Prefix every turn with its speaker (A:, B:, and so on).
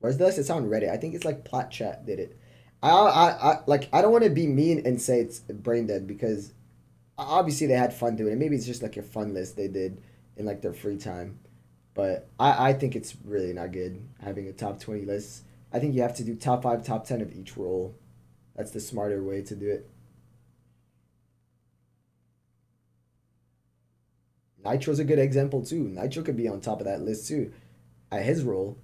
A: Where's the list? It's on Reddit. I think it's like Plat Chat did it. I, I, I like. I don't want to be mean and say it's brain dead because obviously they had fun doing it. Maybe it's just like a fun list they did in like their free time. But I, I think it's really not good having a top twenty list. I think you have to do top five, top ten of each role. That's the smarter way to do it. Nitro's a good example too. Nitro could be on top of that list too, at his role.